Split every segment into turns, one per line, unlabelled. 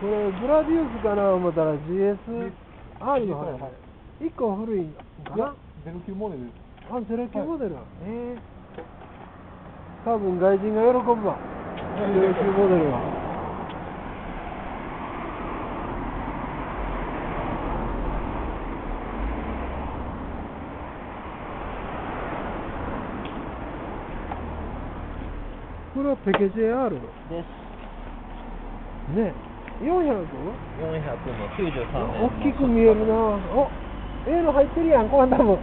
これグラディウスかな思ったら GS R の
はいはい。
1個古い。んかな
ゼロ九モデル。
あ09モデル、ええ多分外人が喜ぶわ。09モデルはこれはペケ JR
です。
ね 400?
400の93年。
大きく見えるなお A の入ってるやんこんなもん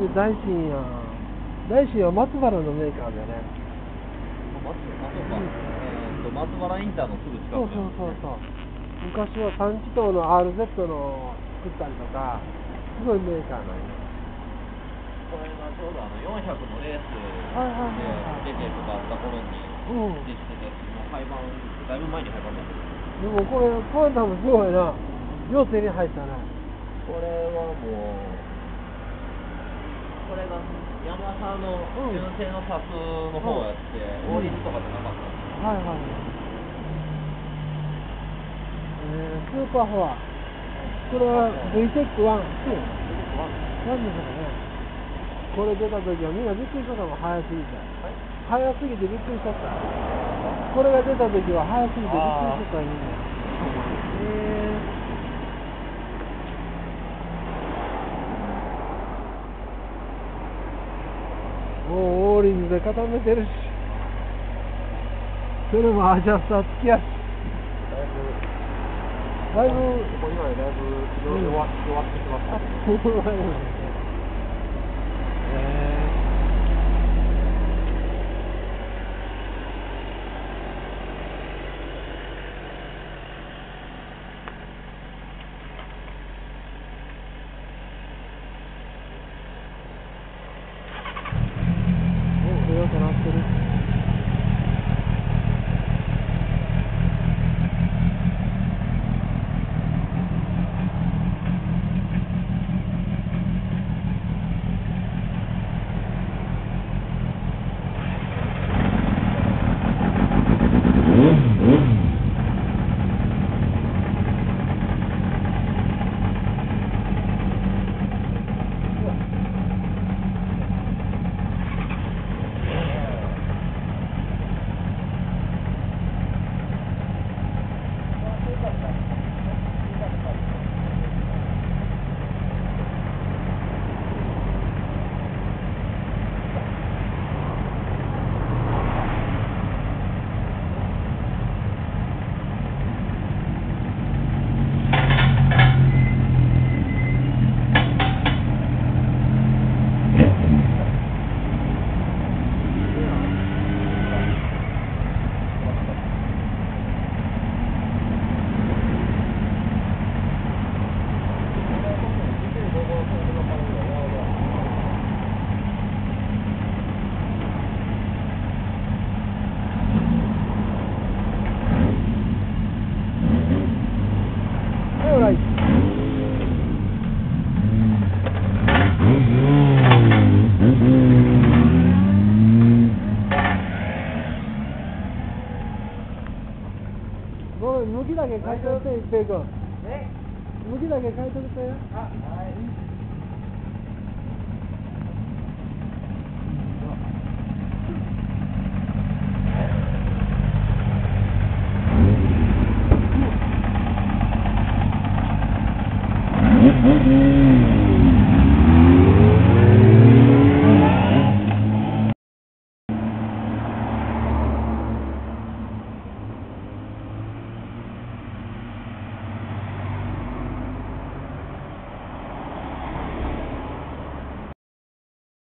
で大新や。大新は松原のメーカーだよね。
松あそうかえーと松原インターのすぐ近く
そうそうそうそう。昔は3気筒の RZ の作ったりとかすごいメーカーなんや。
これがちょうどあの400のレース
はいはいはいはい。
で出てとかあった頃に
うん。
できてて、もう廃盤だいぶ前に廃盤だった
でもこれコアンタもすごいな。よう手に入ったね。
これはもうこれがヤマハの
うん。
純正のサスの方やって、
うん。
オーリスとかじゃなかったんです
はいはい。えー、スーパーフォア。これは VTEC1 2なんでしょうかねこれ出た時はみんなびっくりしたのも早すぎて、早すぎてびっくりしちゃった。これが出た時は早すぎてびっくりしちゃった。みんなえー、もうオーリングで固めてるし。それもアジャスター付きやし。だいぶ。
ここ以外だいぶ弱ってきました。
そうなんですねえー、お強くなってるはい、はい。ごめん、向きだけ変えといて、一平君。麦だけ変えといて。